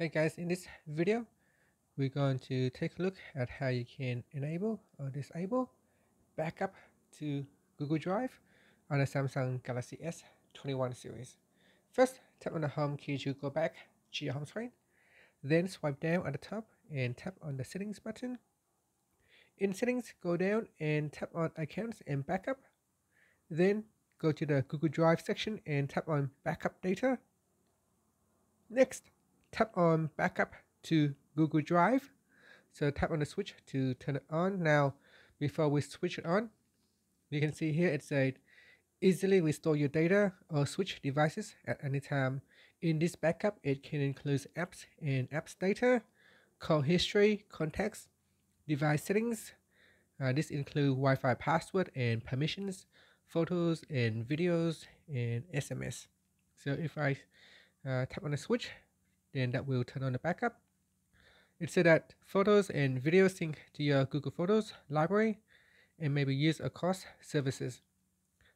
Hey guys, in this video, we're going to take a look at how you can enable or disable backup to Google Drive on the Samsung Galaxy S21 series. First, tap on the home key to go back to your home screen. Then swipe down at the top and tap on the settings button. In settings, go down and tap on accounts and backup. Then go to the Google Drive section and tap on backup data. Next, tap on backup to Google Drive. So tap on the switch to turn it on. Now, before we switch it on, you can see here it said easily restore your data or switch devices at any time. In this backup, it can include apps and apps data, call history, contacts, device settings. Uh, this include Wi-Fi password and permissions, photos and videos, and SMS. So if I uh, tap on the switch, then that will turn on the backup. It said that photos and videos sync to your Google Photos library and may be used across services.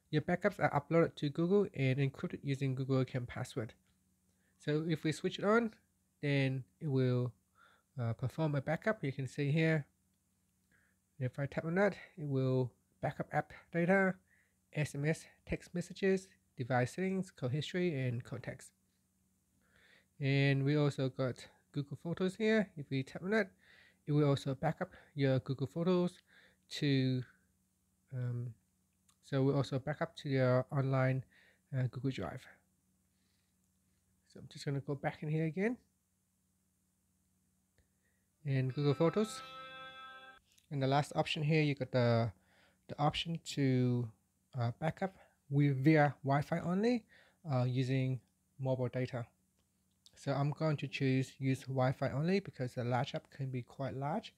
Your backups are uploaded to Google and encrypted using Google account password. So if we switch it on, then it will uh, perform a backup. You can see here. If I tap on that, it will backup app data, SMS, text messages, device settings, call history, and contacts and we also got Google Photos here. If we tap on that, it will also back up your Google Photos to, um, so we also back up to your online uh, Google Drive. So I'm just going to go back in here again. And Google Photos. And the last option here, you got the, the option to uh, backup with via Wi-Fi only uh, using mobile data. So I'm going to choose use Wi-Fi only because the large app can be quite large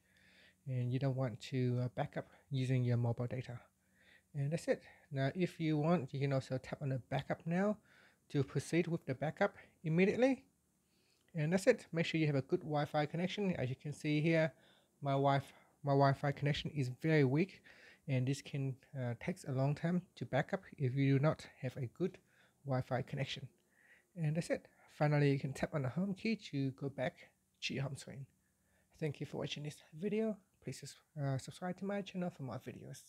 and you don't want to uh, backup using your mobile data. And that's it. Now, if you want, you can also tap on the backup now to proceed with the backup immediately. And that's it. Make sure you have a good Wi-Fi connection. As you can see here, my Wi-Fi, my Wi-Fi connection is very weak and this can uh, a long time to backup if you do not have a good Wi-Fi connection. And that's it. Finally, you can tap on the home key to go back to your home screen. Thank you for watching this video. Please uh, subscribe to my channel for more videos.